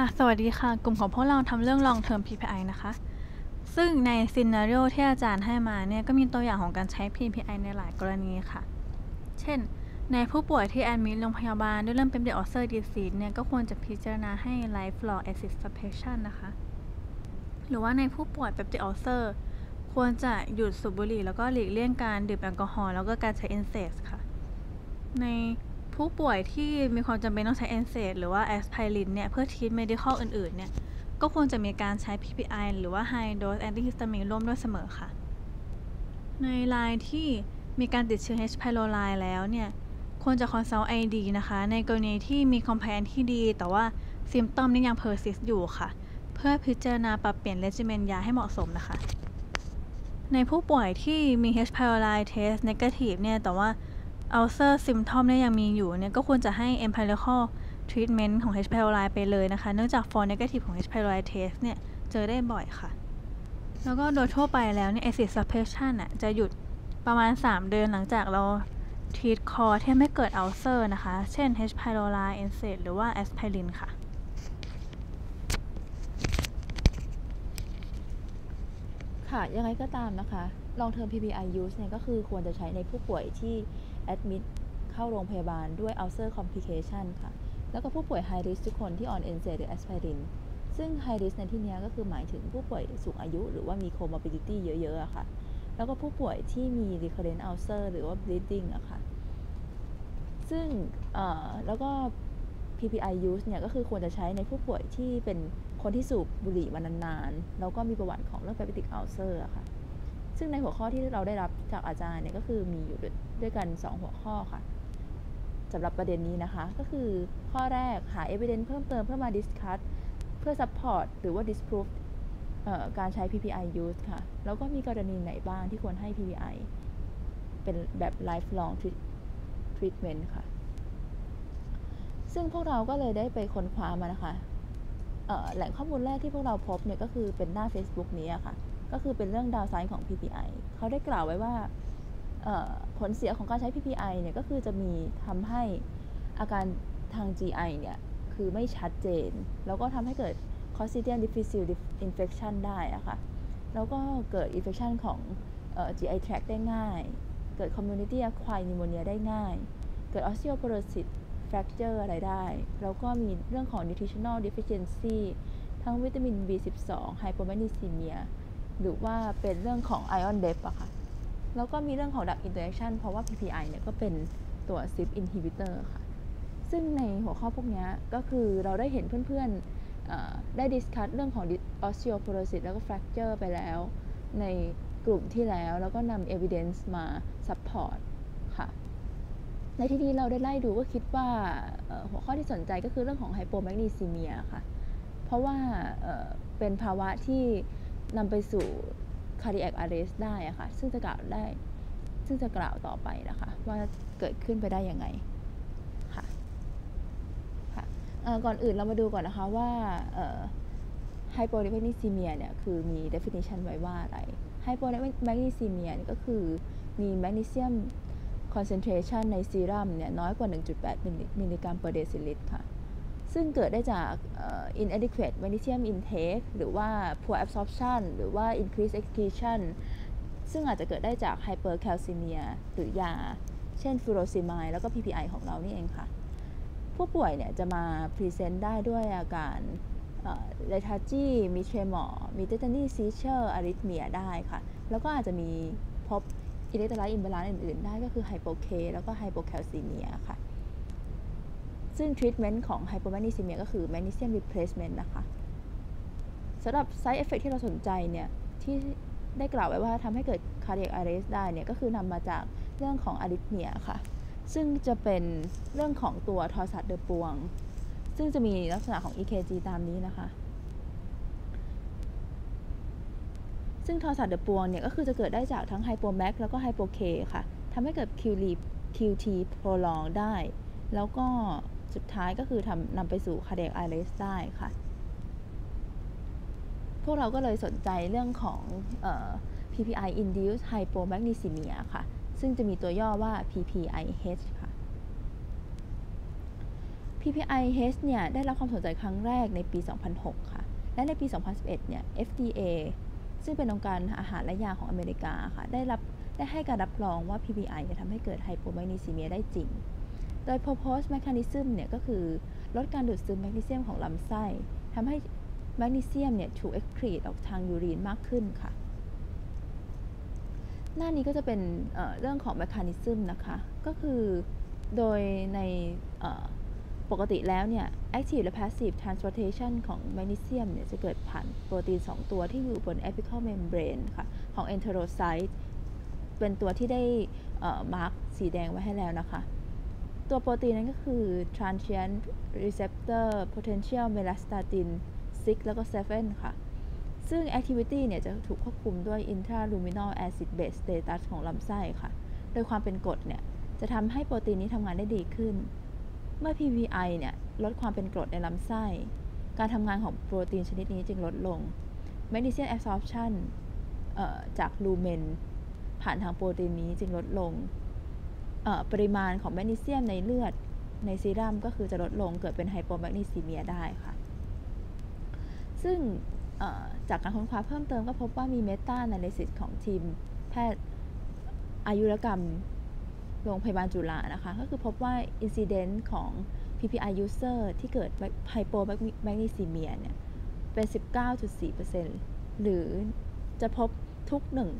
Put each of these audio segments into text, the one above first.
ค่ะ สวัสดีค่ะ กลุ่มของพวกเราทำเรื่อง long term PPI นะคะ ซึ่งในซีนารีโอที่อาจารย์ให้มาเนี่ย ก็มีตัวอย่างของการใช้ PPI ในหลายกรณีค่ะ เช่น ในผู้ป่วยที่แอดมิดโรงพยาบาลด้วยเริ่มเป็น the ulcer disease เนี่ย ก็ควรจะพิจารณาให้ lifelong assist patient นะคะ หรือว่าในผู้ป่วยแบบ the ulcer ควรจะหยุดสูบบุหรี่แล้วก็หลีกเลี่ยงการดื่มแอลกอฮอล์แล้วก็การใช้ NSAIDs ค่ะ ใน ผู้ป่วยที่มีความจำเป็นต้องใช้ NSAID หรือว่า aspirin เนี่ยเพื่อ treat medical อื่นๆเนี่ยก็ควรจะมีการใช้ PPI หรือว่า high dose antihistamine ร่วมด้วยเสมอค่ะ ในรายที่มีการติดเชื้อ H. pylori แล้วเนี่ยควรจะ consult ID นะคะ ในกรณีที่มี compliance ที่ดี แต่ว่า symptom นี่ยัง persist อยู่ค่ะ เพื่อพิจารณาปรับเปลี่ยน regimen ยาให้เหมาะสมนะคะ ในผู้ป่วยที่มี H. pylori test negative เนี่ยแต่ว่า ulcer symptom เนี่ยยังมีอยู่เนี่ยก็ควรจะให้ empirical treatment ของ H. pylori ไปเลยนะคะ เนื่องจาก false negative ของ H. pylori test เนี่ย เจอได้บ่อยค่ะ แล้วก็โดยทั่วไปแล้วเนี่ย acid suppression อะจะหยุดประมาณ 3 เดือนหลังจากเรา treat cause ที่ไม่เกิด ulcer นะคะ เช่น H. pylori NSAID หรือว่า aspirin ค่ะค่ะ ยังไงก็ตามนะคะ long term PPI use เนี่ยก็คือควรจะใช้ในผู้ป่วยที่ admit เข้าโรงพยาบาลด้วย ulcer complication ค่ะ แล้วก็ผู้ป่วย high risk ทุกคนที่ on NSAID หรือ aspirin ซึ่ง high risk ในที่นี้ก็คือหมายถึงผู้ป่วยสูงอายุ หรือว่ามี comorbidity เยอะๆค่ะ แล้วก็ผู้ป่วยที่มี recurrent ulcer หรือว่า bleeding อะค่ะ ซึ่งแล้วก็ PPI use เนี่ยก็คือควรจะใช้ในผู้ป่วยที่เป็นคนที่สูบบุหรี่มานานๆ แล้วก็มีประวัติของเรื่อง hepatic ulcer อะค่ะ ซึ่งในหัวข้อที่เราได้รับจากอาจารย์เนี่ยก็คือมีอยู่ด้วยกัน 2 หัวข้อค่ะสำหรับประเด็นนี้นะคะ ก็คือข้อแรกหา evidence เพิ่มเติมเพื่อมา discuss เพื่อ support หรือว่า disprove การใช้ PPI use ค่ะ แล้วก็มีกรณีไหนบ้างที่ควรให้ PPI เป็นแบบ lifelong treatment ค่ะ ซึ่งพวกเราก็เลยได้ไปค้นคว้ามานะคะแหล่งข้อมูลแรกที่พวกเราพบเนี่ยก็คือเป็นหน้า Facebook นี้ค่ะ ก็คือเป็นเรื่องดาวไซน์ของ PPI เขาได้กล่าวไว้ว่าผลเสียของการใช้ PPI เนี่ยก็คือจะมีทำให้อาการทาง GI เนี่ยคือไม่ชัดเจน แล้วก็ทำให้เกิด Clostridium difficile infection ได้อะค่ะ แล้วก็เกิด infection ของ GI tract ได้ง่าย เกิด community acquired pneumonia ได้ง่าย เกิด osteoporosis fracture อะไรได้ แล้วก็มีเรื่องของ nutritional deficiency ทั้งวิตามิน B12 hypomagnesemia หรือว่าเป็นเรื่องของ ion depth อะค่ะ แล้วก็มีเรื่องของ drug interaction เพราะว่า PPI เนี่ยก็เป็นตัว CYP inhibitor ค่ะ ซึ่งในหัวข้อพวกนี้ก็คือเราได้เห็นเพื่อนๆ ได้ดิสคัสเรื่องของ osteoporosis แล้วก็ fracture ไปแล้ว ในกลุ่มที่แล้ว แล้วก็นำ evidence มา support ค่ะ ในที่นี้เราได้ไล่ดูก็คิดว่าหัวข้อที่สนใจก็คือเรื่องของ hypomagnesemia ค่ะ เพราะว่าเป็นภาวะที่ นำไปสู่ cardiac arrest ได้อะค่ะ ซึ่งจะกล่าวได้ ซึ่งจะกล่าวต่อไปนะคะ ว่าเกิดขึ้นไปได้ยังไงค่ะค่ะก่อนอื่นเรามาดูก่อนนะคะว่า hypomagnesemia เนี่ยคือมี definition ไว้ว่าอะไร hypomagnesemia ก็คือมี magnesium concentration ในซีรัมเนี่ยน้อยกว่า 1.8 มิลลิกรัม per deciliter ค่ะ ซึ่งเกิดได้จาก inadequate magnesium intake หรือว่า poor absorption หรือว่า increased excretion ซึ่งอาจจะเกิดได้จาก hypercalcemia หรือยา เช่น furosemide แล้วก็ PPI ของเรานี่เองค่ะ ผู้ป่วยเนี่ยจะมา present ได้ด้วยอาการ lethargy มี tremor มี tetany seizure arrhythmia ได้ค่ะ แล้วก็อาจจะมีพบ electrolyte imbalance อื่นๆ ได้ก็คือ hypo K แล้วก็ hypocalcemia ค่ะ ซึ่งทรีทเมนต์ของ hypomagnesemia ก็คือ magnesium replacement นะคะสำหรับไซ d ์เอฟเฟกที่เราสนใจเนี่ยที่ได้กล่าวไว้ว่าทำให้เกิด cardiac arrest ได้เนี่ยก็คือนำมาจากเรื่องของ arrhythmia ค่ะ ซึ่งจะเป็นเรื่องของตัว torsades de pointes ซึ่งจะมีลักษณะของ EKG ตามนี้นะคะ ซึ่ง torsades de pointes เนี่ยก็คือจะเกิดได้จากทั้ง hypomag แล้วก็ hypo K ค่ะทำให้เกิด QT prolong ได้ แล้วก็ สุดท้ายก็คือทำนำไปสู่ cardiac arrest ได้ค่ะ พวกเราก็เลยสนใจเรื่องของออ PPI induced hypomagnesemia ค่ะ ซึ่งจะมีตัวย่อว่า PPIH ค่ะ PPI H เนี่ย ได้รับความสนใจครั้งแรกในปี 2006 ค่ะ และในปี 2011 เนี่ย FDA ซึ่งเป็นองค์การอาหารและยาของอเมริกาค่ะ ได้รับได้ให้การรับรองว่า PPI เนี่ยทำให้เกิดไฮโปแมกนีซีเมียได้จริง โดย proposed mechanism เนี่ยก็คือลดการดูดซึมแมกนีเซียมของลำไส้ทำให้แมกนีเซียมเนี่ยถูก excrete ออกทางยูรีนมากขึ้นค่ะ หน้านี้ก็จะเป็นเเรื่องของ mechanism นะคะ ก็คือโดยในปกติแล้วเนี่ย active และ passive transportation ของแมกนีเซียมเนี่ยจะเกิดผ่านโปรตีน 2 ตัวที่อยู่บน apical membrane ค่ะของ enterocyte เป็นตัวที่ได้มาร์กสีแดงไว้ให้แล้วนะคะ ตัวโปรตีนนั้นก็คือ transient receptor potential melastatin 6 แล้วก็ 7 ค่ะ ซึ่ง activity เนี่ยจะถูกควบคุมด้วย intraluminal acid base status ของลำไส้ค่ะ โดยความเป็นกรดเนี่ย จะทำให้โปรตีนนี้ทำงานได้ดีขึ้น เมื่อ PPI เนี่ย ลดความเป็นกรดในลำไส้ การทำงานของโปรตีนชนิดนี้จึงลดลง Magnesium absorption จากลูเมนผ่านทางโปรตีนนี้จึงลดลง ปริมาณของแมกนีเซียมในเลือดในซีรัมก็คือจะลดลงเกิดเป็น hypomagnesemia ได้ค่ะ ซึ่งจากการค้นคว้าเพิ่มเติมก็พบว่ามี meta-analysis ของทีมแพทย์อายุรกรรมโรงพยาบาลจุฬานะคะ ก็คือพบว่า incidence ของ PPI user ที่เกิด hypomagnesemia เนี่ย เป็น 19.4%หรือจะพบทุกหนึ่ง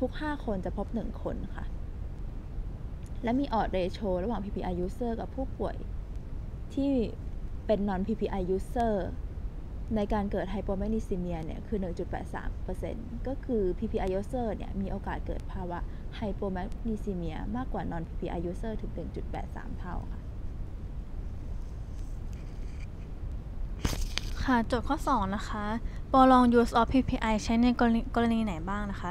ทุก 5 คนจะพบ 1 คนค่ะ และมีออดเรโชระหว่าง PPI user กับผู้ป่วย ที่เป็น non PPI user ในการเกิดไฮโปแมกนีซีเมียเนี่ย คือ 1.83%ก็คือ PPI user เนี่ย มีโอกาสเกิดภาวะไฮโปแมกนีซีเมียมากกว่า non PPI user ถึง 1.83 เท่าค่ะ ค่ะ โจทย์ข้อ 2 นะคะ prolong use of PPI ใช้ในกรณีไหนบ้างนะคะ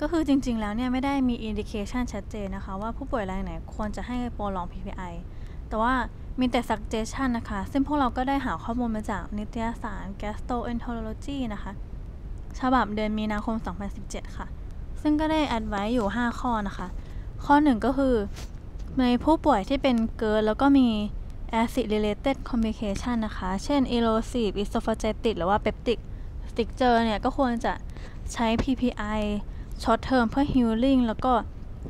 ก็คือจริงๆ แล้วเนี่ยไม่ได้มี indication ชัดเจนนะคะว่าผู้ป่วยรายไหนควรจะให้ prolong PPI แต่ว่ามีแต่ suggestion นะคะ ซึ่งพวกเราก็ได้หาข้อมูลมาจากนิตยสาร gastroenterology นะคะ ฉบับเดือนมีนาคม 2017 ค่ะ ซึ่งก็ได้แอดไว้อยู่ 5 ข้อนะคะ ข้อ 1 ก็คือ ในผู้ป่วยที่เป็นเกิร์แล้วก็มี acid related complication นะคะ เช่น erosive esophagitis หรือว่า peptic stricture เนี่ยก็ควรจะใช้ PPI short term เพื่อ healing แล้วก็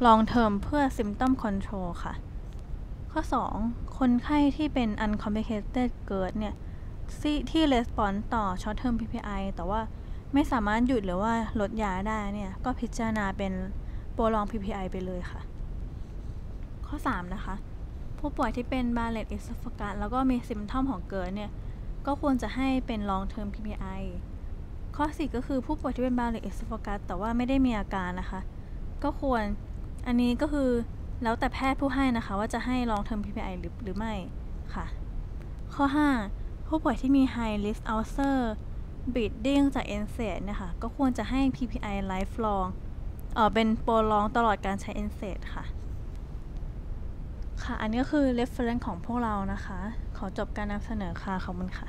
long term เพื่อ symptom control ค่ะ ข้อ 2 คนไข้ที่เป็น uncomplicated GERD เนี่ยที่ response ต่อ short term PPI แต่ว่าไม่สามารถหยุดหรือว่าลดยาได้เนี่ยก็พิจารณาเป็นโปรลอง PPI ไปเลยค่ะ ข้อ 3 นะคะ ผู้ป่วยที่เป็น Barrett esophagus แล้วก็มี symptom ของ GERD เนี่ย ก็ควรจะให้เป็น long term PPI ข้อ 4 ก็คือผู้ป่วยที่เป็น Barrett esophagus แต่ว่าไม่ได้มีอาการนะคะ ก็ควรอันนี้ก็คือแล้วแต่แพทย์ผู้ให้นะคะ ว่าจะให้ long term PPI หรือหรือไม่ค่ะ ข้อ 5 ผู้ป่วยที่มี high risk ulcer bleeding จาก NSAID เนี่ยค่ะก็ควรจะให้ PPI lifelong เออเป็นโปรลองตลอดการใช้ NSAID ค่ะ ค่ะ อันนี้ก็คือ reference ของพวกเรานะคะ ขอจบการนำเสนอค่ะขอบคุณค่ะ